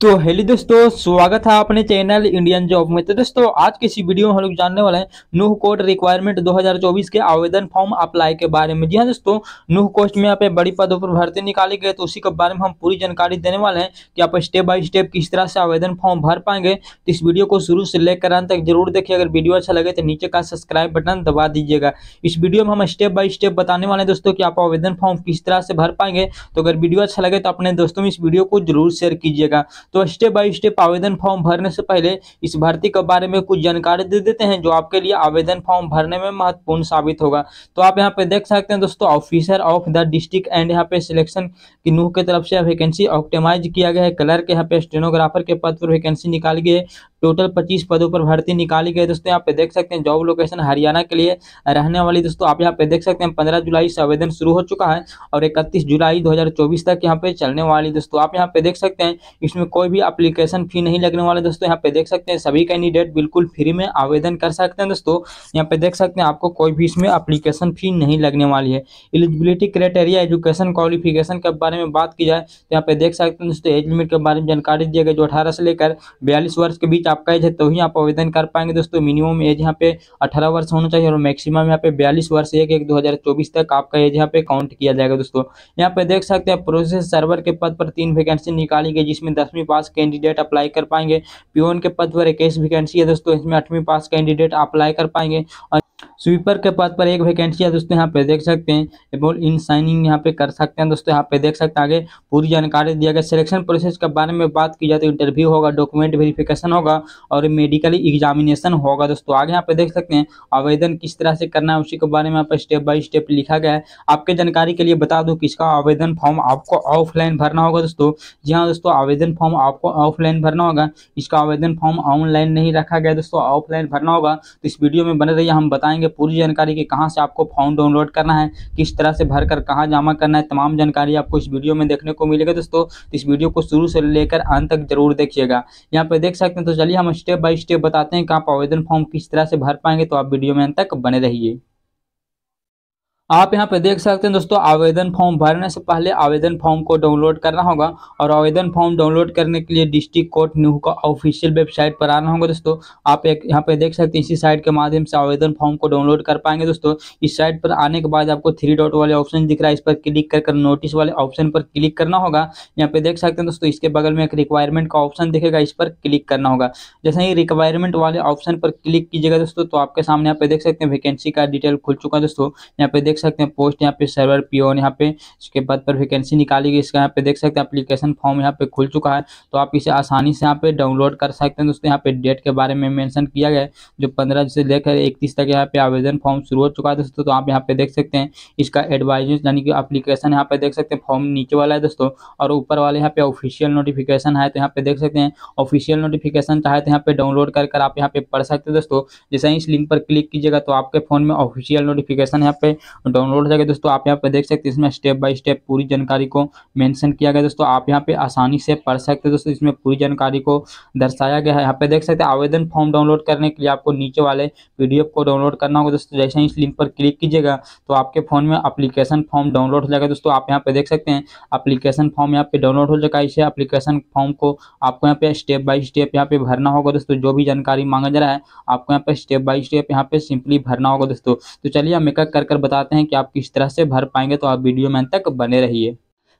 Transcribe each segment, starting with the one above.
तो हेलो दोस्तों, स्वागत है अपने चैनल इंडियन जॉब में। तो दोस्तों, आज के इसी वीडियो में हम लोग जानने वाले हैं नूह कोड रिक्वायरमेंट 2024 के आवेदन फॉर्म अप्लाई के बारे में। जी हाँ दोस्तों नूह कोस्ट में यहाँ पे बड़ी पदों पर भर्ती निकाली गई तो उसी के बारे में हम पूरी जानकारी देने वाले हैं कि आप स्टेप बाय स्टेप किस तरह से आवेदन फॉर्म भर पाएँगे। तो इस वीडियो को शुरू से लेकर अंत तक ज़रूर देखिए। अगर वीडियो अच्छा लगे तो नीचे का सब्सक्राइब बटन दबा दीजिएगा। इस वीडियो में हम स्टेप बाय स्टेप बताने वाले हैं दोस्तों की आप आवेदन फॉर्म किस तरह से भर पाएँगे। तो अगर वीडियो अच्छा लगे तो अपने दोस्तों में इस वीडियो को ज़रूर शेयर कीजिएगा। तो स्टेप बाय स्टेप आवेदन फॉर्म भरने से पहले इस भर्ती के बारे में कुछ जानकारी दे देते हैं, जो आपके लिए आवेदन फॉर्म भरने में महत्वपूर्ण साबित होगा। तो आप यहाँ पे देख सकते हैं दोस्तों officer of the district and यहाँ पे सिलेक्शन की नूह की तरफ़ से वैकेंसी ऑप्टेमाइज किया गया है। कलर के यहाँ पे स्टेनोग्राफर के पद पर वैकेंसी निकाली गई है टोटल 25 पदों पर भर्ती निकाली गई। दोस्तों, यहाँ पे देख सकते हैं जॉब लोकेशन हरियाणा के लिए रहने वाली। दोस्तों, आप यहाँ पे देख सकते हैं पंद्रह जुलाई से आवेदन शुरू हो चुका है और इकतीस जुलाई 2024 तक यहाँ पे चलने वाली। दोस्तों, आप यहाँ पे देख सकते हैं इसमें कोई भी अप्लीकेशन फ़ी नहीं लगने वाले। दोस्तों, यहाँ पे देख सकते हैं सभी कैंडिडेट बिल्कुल फ्री में आवेदन कर सकते हैं। दोस्तों, यहाँ पे देख सकते हैं आपको कोई भी इसमें अप्लीकेशन फ़ी नहीं लगने वाली है। एलिजिबिलिटी क्राइटेरिया एजुकेशन क्वालिफिकेशन के बारे में बात की जाए तो यहाँ पे देख सकते हैं दोस्तों एज लिमिट के बारे में जानकारी दिया गया जो अठारह से लेकर बयालीस वर्ष के बीच आपका एज है तो ही आप आवेदन कर पाएँगे दोस्तों। मिनिमम एज यहाँ पे अठारह वर्ष होना चाहिए और मैक्सिमम यहाँ पे बयालीस वर्ष, एक एक दो तक आपका एज यहाँ पे काउंट किया जाएगा दोस्तों। यहाँ पे देख सकते हैं प्रोसेस सर्वर के पद पर तीन वैकेंसी निकाली गई, जिसमें दसवीं पास कैंडिडेट अप्लाई कर पाएँगे। पीओन के पद पर इक्कीस वैकेंसी है दोस्तों, इसमें आठवीं पास कैंडिडेट अप्लाई कर पाएँगे। और स्वीपर के पद पर एक वैकेंसी है, दोस्तों, यहाँ पे देख सकते हैं। एबोल इन साइनिंग यहाँ पे कर सकते हैं, दोस्तों, यहाँ पे देख सकते हैं आगे। पूरी जानकारी दिया गया। सिलेक्शन प्रोसेस के बारे में बात की जाए तो इंटरव्यू होगा डॉक्यूमेंट वेरिफिकेशन होगा और मेडिकली एग्जामिनेशन होगा, दोस्तों। आगे यहाँ पे देख सकते हैं, आवेदन किस तरह से करना है, उसी के बारे में यहाँ पे स्टेप बाय स्टेप लिखा गया है। आपके जानकारी के लिए बता दूँ कि इसका आवेदन फॉर्म आपको ऑफलाइन भरना होगा, दोस्तों। जी हाँ दोस्तों, आवेदन फॉर्म आपको ऑफलाइन भरना होगा। इसका आवेदन फॉर्म ऑनलाइन नहीं रखा गया, दोस्तों ऑफलाइन भरना होगा। तो इस वीडियो में बने रहिए, हम बताएँगे पूरी जानकारी कि कहाँ से आपको फॉर्म डाउनलोड करना है, किस तरह से भर कर कहाँ जमा करना है, तमाम जानकारी आपको इस वीडियो में देखने को मिलेगा दोस्तों। तो इस वीडियो को शुरू से लेकर अंत तक ज़रूर देखिएगा। यहाँ पर देख सकते हैं तो चलिए हम स्टेप बाय स्टेप बताते हैं कि आप आवेदन फॉर्म किस तरह से भर पाएँगे तो आप वीडियो में अंत तक बने रहिए। आप यहाँ पे देख सकते हैं दोस्तों, आवेदन फॉर्म भरने से पहले आवेदन फॉर्म को डाउनलोड करना होगा और आवेदन फॉर्म डाउनलोड करने के लिए डिस्ट्रिक्ट कोर्ट न्यू का ऑफिशियल वेबसाइट पर आना होगा दोस्तों। आप एक यहाँ पे देख सकते हैं इसी साइट के माध्यम से आवेदन फॉर्म को डाउनलोड कर पाएँगे दोस्तों। इस साइट पर आने के बाद आपको थ्री डॉट वाले ऑप्शन दिख रहा है, इस पर क्लिक कर नोटिस वाले ऑप्शन पर क्लिक करना होगा। यहाँ पे देख सकते हैं दोस्तों, इसके बगल में एक रिक्वायरमेंट का ऑप्शन दिखेगा, इस पर क्लिक करना होगा। जैसे ही रिक्वायरमेंट वाले ऑप्शन पर क्लिक कीजिएगा दोस्तों तो आपके सामने यहाँ पे देख सकते हैं वैकेंसी का डिटेल खुल चुका है दोस्तों। यहाँ पे देख सकते हैं पोस्ट यहाँ पे सर्वर पियोन यहाँ पे इसके बाद पर वैकेंसी निकाली गई इसका यहाँ पे देख सकते हैं एप्लीकेशन फॉर्म यहाँ पे खुल चुका है तो आप इसे आसानी से यहाँ पे डाउनलोड कर सकते हैं दोस्तों यहाँ पे डेट के बारे में मेंशन किया गया है जो पंद्रह से लेकर इकतीस तक यहाँ पे आवेदन फॉर्म शुरू हो चुका है दोस्तों तो आप यहाँ पे देख सकते हैं इसका एडवाइज यानी कि अप्लीकेशन यहाँ पे देख सकते हैं फॉर्म नीचे वाला है दोस्तों और ऊपर वाले यहाँ पे ऑफिशियल नोटिफिकेशन है तो यहाँ पे देख सकते हैं ऑफिशियल नोटिफिकेशन चाहे तो यहाँ पे डाउनलोड कर कर आप यहाँ पे पढ़ सकते हैं दोस्तों जैसे ही इस लिंक पर क्लिक कीजिएगा तो आपके फ़ोन में ऑफिशियल नोटिफिकेशन यहाँ पे डाउनलोड हो जाएगा। दोस्तों, आप यहाँ पे देख सकते हैं, इसमें स्टेप बाय स्टेप पूरी जानकारी को मेंशन किया गया। दोस्तों, आप यहाँ पे आसानी से पढ़ सकते हैं। दोस्तों, इसमें पूरी जानकारी को दर्शाया गया है। यहाँ पे देख सकते हैं, आवेदन फॉर्म डाउनलोड करने के लिए आपको नीचे वाले पीडीएफ को डाउनलोड करना होगा। दोस्तों, जैसे ही इस लिंक पर क्लिक कीजिएगा तो आपके फ़ोन में अप्लीकेशन फॉर्म डाउनलोड हो जाएगा। दोस्तों, आप यहाँ पे देख सकते हैं अप्लीकेशन फॉर्म यहाँ पे डाउनलोड हो जाएगा इसे अप्लीकेशन फॉर्म को आपको यहाँ पे स्टेप बाय स्टेप यहाँ पे भरना होगा। दोस्तों, जो भी जानकारी मांगा जा रहा है, आपको यहाँ पे स्टेप बाय स्टेप यहाँ पे सिंपली भरना होगा। दोस्तों तो चलिए हम एक कर बताते हैं। कि आप किस तरह से भर पाएँगे तो आप वीडियो में तक बने रहिए।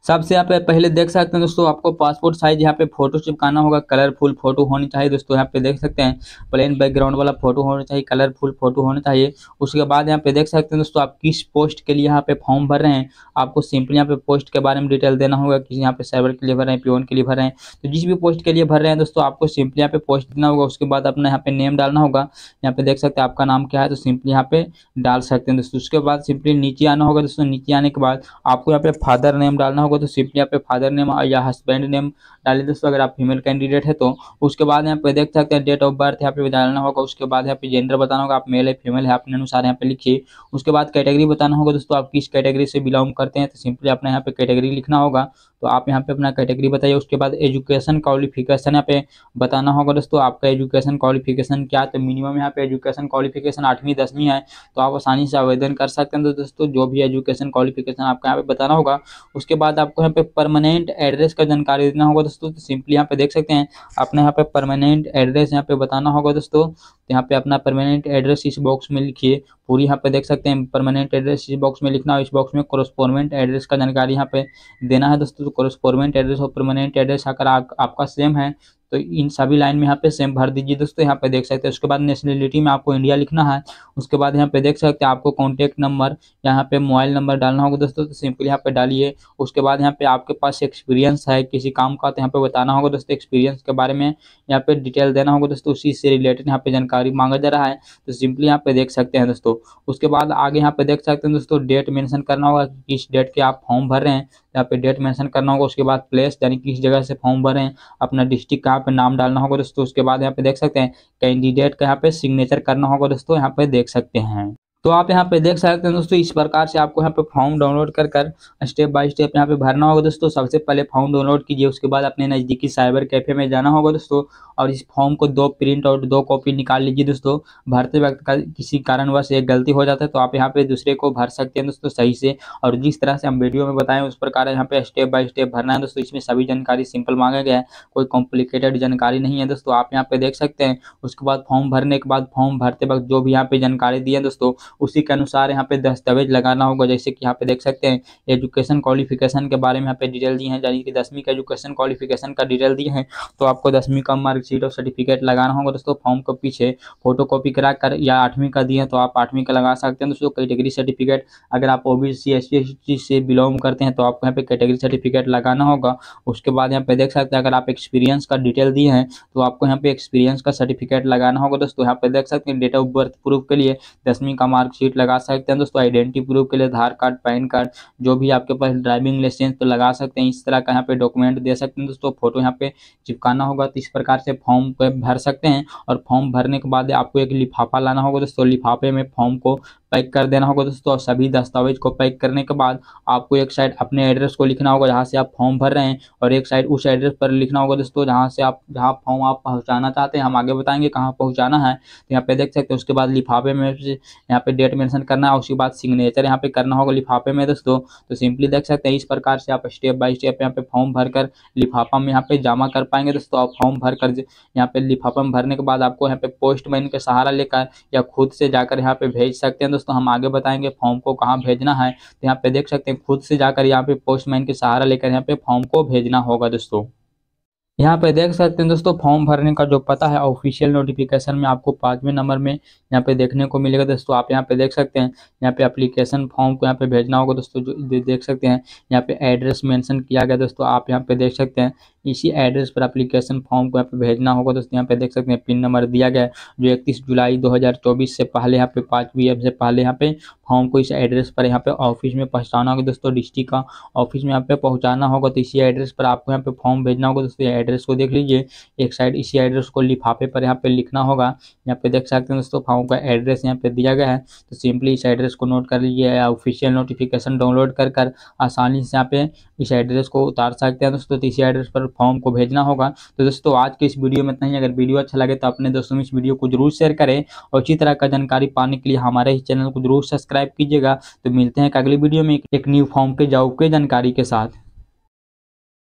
सबसे यहाँ पे पहले देख सकते हैं दोस्तों आपको पासपोर्ट साइज़ यहाँ पे फ़ोटो चिपकाना होगा कलरफुल फ़ोटो होनी चाहिए दोस्तों यहाँ पे देख सकते हैं प्लेन बैकग्राउंड वाला फ़ोटो होना चाहिए कलरफुल फ़ोटो होना चाहिए उसके बाद यहाँ पे देख सकते हैं दोस्तों आप किस पोस्ट के लिए यहाँ पे फॉर्म भर रहे हैं आपको सिंपली यहाँ पे पोस्ट के बारे में डिटेल देना होगा किसी यहाँ पे सर्वर के लिए भर रहे हैं प्योन के लिए भर रहे हैं तो जिस भी पोस्ट के लिए भर रहे हैं दोस्तों आपको सिंपली यहाँ पे पोस्ट देना होगा उसके बाद अपना यहाँ पे नेम डालना होगा यहाँ पे देख सकते हैं आपका नाम क्या है तो सिंपली यहाँ पे डाल सकते हैं दोस्तों उसके बाद सिंपली नीचे आना होगा दोस्तों नीचे आने के बाद आपको यहाँ पे फादर नेम डालना होगा तो सिंपली यहाँ पे फादर नेम या हस्बैंड नेम डालिए दोस्तों, अगर आप फीमेल कैंडिडेट है तो उसके बाद यहाँ पे देख सकते हैं डेट ऑफ़ बर्थ यहाँ पे डालना होगा। उसके बाद यहाँ पे जेंडर बताना होगा, आप मेल है फीमेल है अपने अनुसार यहाँ पे लिखिए उसके बाद कैटेगरी बताना होगा, दोस्तों, आप किस कैटेगरी से बिलोंग करते हैं तो सिंपली अपना यहाँ पे कैटेगरी लिखना होगा। तो आप यहाँ पे अपना कैटेगरी बताइए। उसके बाद एजुकेशन क्वालिफिकेशन यहाँ पे बताना होगा, दोस्तों, आपका एजुकेशन क्वालिफिकेशन क्या तो मिनिमम यहाँ पे एजुकेशन क्वालिफिकेशन आठवीं, दसवीं है तो आप आसानी से आवेदन कर सकते हैं। तो दोस्तों, जो भी एजुकेशन क्वालिफिकेशन आपका यहाँ पे बताना होगा, उसके बाद आपको यहाँ पे परमानेंट एड्रेस का जानकारी देना होगा दोस्तों तो सिंपली यहाँ पे देख सकते हैं अपने यहाँ पे परमानेंट एड्रेस यहाँ पे बताना होगा दोस्तों तो यहाँ पे अपना परमानेंट एड्रेस इस बॉक्स में लिखिए, पूरी यहाँ पे देख सकते हैं परमानेंट एड्रेस इस बॉक्स में लिखना हो इस बॉक्स में कॉरस्पोरमेंट एड्रेस का जानकारी यहाँ पे देना है दोस्तों तो कोरस्पोर्मेंट एड्रेस और परमानेंट एड्रेस अगर आपका सेम है तो इन सभी लाइन में यहाँ पे सेम भर दीजिए दोस्तों यहाँ पे देख सकते हैं उसके बाद नेशनलिटी में आपको इंडिया लिखना है उसके बाद यहाँ पे देख सकते हैं आपको कॉन्टैक्ट नंबर यहाँ पे मोबाइल नंबर डालना होगा दोस्तों तो सिंपली यहाँ पे डालिए उसके बाद यहाँ पे आपके पास एक्सपीरियंस है किसी काम का तो यहाँ पे बताना होगा दोस्तों एक्सपीरियंस के बारे में यहाँ पे डिटेल देना होगा दोस्तों उसी से रिलेटेड यहाँ पे जानकारी मांगा जा रहा है तो सिंपली यहाँ पे देख सकते हैं दोस्तों उसके बाद आगे यहाँ पे देख सकते हैं दोस्तों डेट मेंशन करना होगा किस डेट के आप फॉर्म भर रहे हैं यहाँ पे डेट मेंशन करना होगा, उसके बाद प्लेस यानी किस जगह से फॉर्म भरे हैं, अपना डिस्ट्रिक्ट कहाँ पे नाम डालना होगा दोस्तों, उसके बाद यहाँ पे देख सकते हैं कैंडिडेट का यहाँ पे सिग्नेचर करना होगा दोस्तों, यहाँ पे देख सकते हैं। तो आप यहाँ पे देख सकते हैं दोस्तों, इस प्रकार से आपको यहाँ पे फॉर्म डाउनलोड कर कर स्टेप बाय स्टेप यहाँ पे भरना होगा दोस्तों। सबसे पहले फॉर्म डाउनलोड कीजिए, उसके बाद अपने नज़दीकी साइबर कैफ़े में जाना होगा दोस्तों और इस फॉर्म को दो प्रिंट और दो कॉपी निकाल लीजिए दोस्तों। भरते वक्त का किसी कारणवश एक गलती हो जाता है तो आप यहाँ पे दूसरे को भर सकते हैं दोस्तों सही से। और जिस तरह से हम वीडियो में बताएँ, उस प्रकार यहाँ पे स्टेप बाय स्टेप भरना है दोस्तों। इसमें सभी जानकारी सिंपल मांगा गया है, कोई कॉम्प्लिकेटेड जानकारी नहीं है दोस्तों। आप यहाँ पे देख सकते हैं, उसके बाद फॉर्म भरने के बाद फॉर्म भरते वक्त जो भी यहाँ पे जानकारी दी है दोस्तों उसी के अनुसार यहाँ पे दस्तावेज़ लगाना होगा। जैसे कि यहाँ पे देख सकते हैं, एजुकेशन क्वालिफिकेशन के बारे में यहाँ पे डिटेल दी है, यानी कि दसवीं का एजुकेशन क्वालिफिकेशन का डिटेल दिए हैं। तो आपको दसवीं का मार्कशीट और सर्टिफिकेट लगाना होगा। दोस्तों, फॉर्म के पीछे फ़ोटो कॉपी करा कर या आठवीं का दिए तो आप आठवीं का लगा सकते हैं। दोस्तों, कैटेगरी सर्टिफिकेट अगर आप O B C S T से बिलोंग करते हैं तो आपको यहाँ पे कैटेगरी सर्टिफिकेट लगाना होगा। उसके बाद यहाँ पे देख सकते हैं, अगर आप एक्सपीरियंस का डिटेल दिए हैं तो आपको यहाँ पे एक्सपीरियंस का सर्टिफिकेट लगाना होगा। दोस्तों, यहाँ पे देख सकते हैं, डेट ऑफ़ बर्थ प्रूफ के लिए दसवीं का मार्कशीट लगा सकते हैं। दोस्तों आइडेंटिटी प्रूफ के लिए आधार कार्ड पैन कार्ड जो भी आपके पास ड्राइविंग लाइसेंस तो लगा सकते हैं। इस तरह का यहाँ पे डॉक्यूमेंट दे सकते हैं। दोस्तों फ़ोटो यहाँ पे चिपकाना होगा तो इस प्रकार से फॉर्म भर सकते हैं। और फॉर्म भरने के बाद आपको एक लिफाफा लाना होगा। दोस्तों, लिफाफे में फॉर्म को पैक कर देना होगा दोस्तों। और सभी दस्तावेज़ को पैक करने के बाद आपको एक साइड अपने एड्रेस को लिखना होगा, जहाँ से आप फॉर्म भर रहे हैं, और एक साइड उस एड्रेस पर लिखना होगा दोस्तों, जहाँ से आप जहाँ फॉर्म आप पहुँचाना चाहते हैं। हम आगे बताएँगे कहाँ पहुँचाना है तो यहाँ पे देख सकते हैं। उसके बाद लिफाफे में यहाँ पे डेट मेंशन करना है, उसके बाद सिग्नेचर यहाँ पे करना होगा लिफाफे में दोस्तों। तो सिंपली देख सकते हैं, इस प्रकार से आप स्टेप बाय स्टेप यहाँ पे फॉर्म भर कर लिफाफा में यहाँ पे जमा कर पाएँगे दोस्तों। आप फॉर्म भर कर यहाँ पे लिफाफा में भरने के बाद आपको यहाँ पे पोस्टमैन के सहारा लेकर या खुद से जाकर यहाँ पे भेज सकते हैं दोस्तों। हम आगे बताएँगे, फॉर्म को कहाँ भेजना है तो यहाँ पे देख सकते हैं, खुद से जाकर यहाँ पे पोस्टमैन के सहारा लेकर यहाँ पे फॉर्म को भेजना होगा दोस्तों। यहाँ पे देख सकते हैं दोस्तों फॉर्म भरने का जो पता है ऑफिशियल नोटिफिकेशन में आपको पाँचवें नंबर में यहाँ पे देखने को मिलेगा दोस्तों आप यहाँ पे देख सकते हैं यहाँ पे एप्लीकेशन फॉर्म को यहाँ पे भेजना होगा दोस्तों जो देख सकते हैं यहाँ पे एड्रेस मेंशन किया गया दोस्तों आप यहाँ पे देख सकते हैं इसी एड्रेस पर एप्लीकेशन फॉर्म को यहाँ पे भेजना होगा दोस्तों यहाँ पे देख सकते हैं पिन नंबर दिया गया है जो इकतीस जुलाई 2024 से पहले यहाँ पे पाँच पी से पहले यहाँ पे फॉर्म को इस एड्रेस पर यहाँ पे ऑफ़िस में पहुँचाना होगा दोस्तों डिस्ट्रिक्ट का ऑफ़िस में यहाँ पे पहुँचाना होगा तो इसी एड्रेस पर आपको यहाँ पे फॉर्म भेजना होगा दोस्तों एड्रेस को देख लीजिए। एक साइड इसी एड्रेस को लिफाफे पर यहाँ पे लिखना होगा। यहाँ पे देख सकते हैं दोस्तों फॉर्म का एड्रेस यहाँ पे दिया गया है। तो सिंपली इस एड्रेस को नोट कर लीजिए, या ऑफिशियल नोटिफिकेशन डाउनलोड कर कर आसानी से यहाँ पे इस एड्रेस को उतार सकते हैं दोस्तों। तो इसी एड्रेस पर फॉर्म को भेजना होगा। तो दोस्तों, आज के इस वीडियो में इतना ही। अगर वीडियो अच्छा लगे तो अपने दोस्तों में इस वीडियो को ज़रूर शेयर करें। और इसी तरह का जानकारी पाने के लिए हमारे ही चैनल को ज़रूर सब्सक्राइब कीजिएगा। तो मिलते हैं अगली वीडियो में एक न्यू फॉर्म के जॉब के जानकारी के साथ।